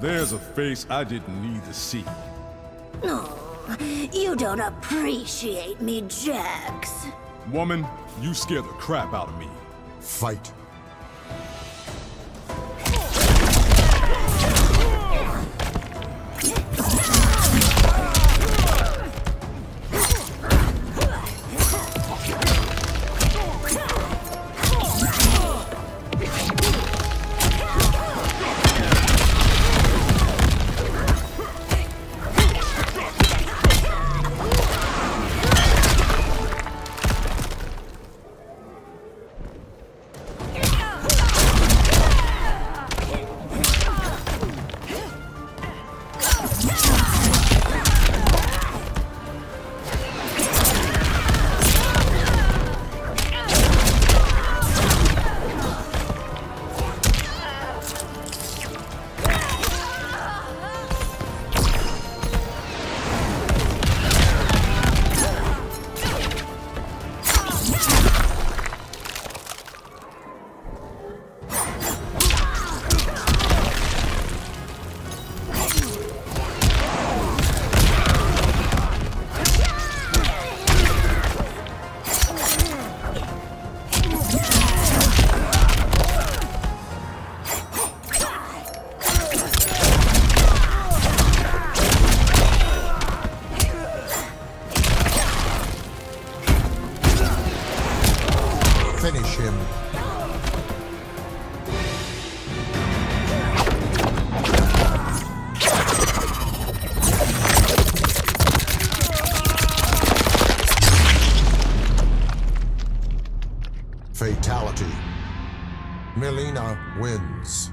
There's a face I didn't need to see. Oh, you don't appreciate me, Jax. Woman, you scare the crap out of me. Fight. Finish him. Fatality. Mileena wins.